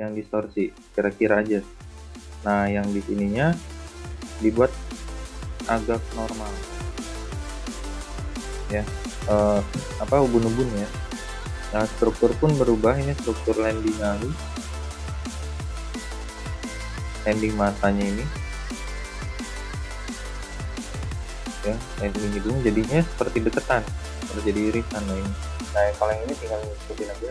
yang distorsi kira-kira aja. Nah yang di sininya dibuat agak normal. Ya uh, apa ubun-ubun ya. Nah struktur pun berubah ini struktur landing lalu landing matanya ini. Ya landing hidung jadinya seperti deketan terjadi irisan nah ini. Nah kalau yang ini tinggal ngikutin aja.